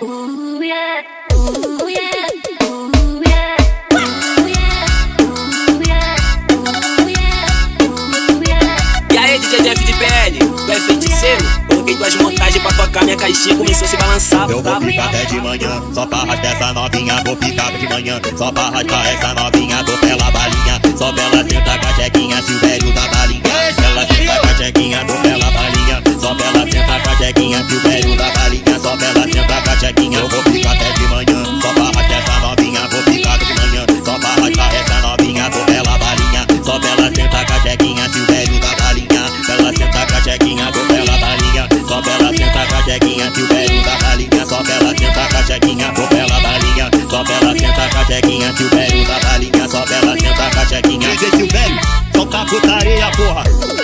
Ooh yeah, ooh yeah, ooh yeah, ooh yeah, ooh yeah, ooh yeah, ooh yeah. E aí, DJ Jeff de PL, tu é feiticeiro? Coloquei tuas montagens pra tocar, minha caixinha começou a se balançar. Eu tá? vou ficar até de manhã, só pra arrastar essa novinha. Vou ficar de manhã, só pra arrastar essa novinha. Tô pela balinha, só bela senta com a chequinha. Se o velho da balinha, ela senta com a chequinha. Tô pela balinha, só bela senta com a chequinha. Se o velho pega da balinha, só pela senta a cachequinha, atropela pela balinha, só pela senta a cachequinha, tio velho da balinha, só pela senta a cachequinha. DJ tio velho, solta a putaria, porra.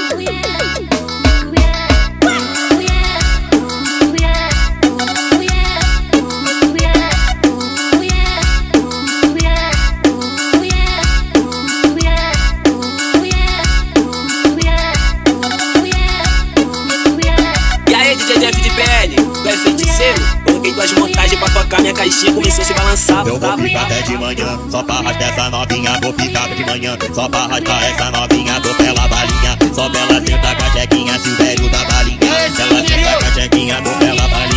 Feiticeiro? Coloquei tuas montagens pra tocar, minha caixinha começou a se balançar. Eu tá? vou ficar até de manhã, só pra arrastar essa novinha. Vou ficar de manhã, só pra arrastar essa novinha. Tô pela balinha, só bela senta com a chequinha. Se o velho da balinha, ela senta com a chequinha. Tô pela balinha,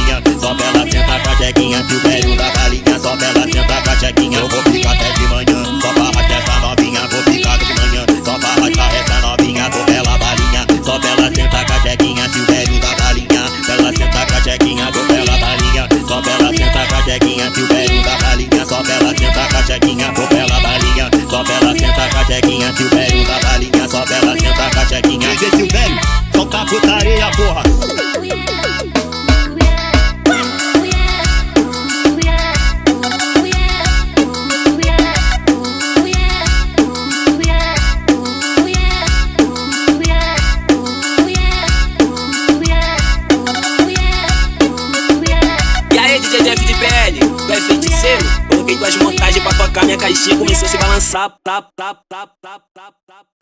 cachequinha, só ela balinha, só pela senta com a que o velho da balinha, só com a chequinha. cachequinha. DJ Silvério, solta a putaria, porra. CDF de PL, tu é feiticeiro Coloquei duas montagens pra tocar minha caixinha Começou a se balançar, tap, tap, tap, tap, tap, tap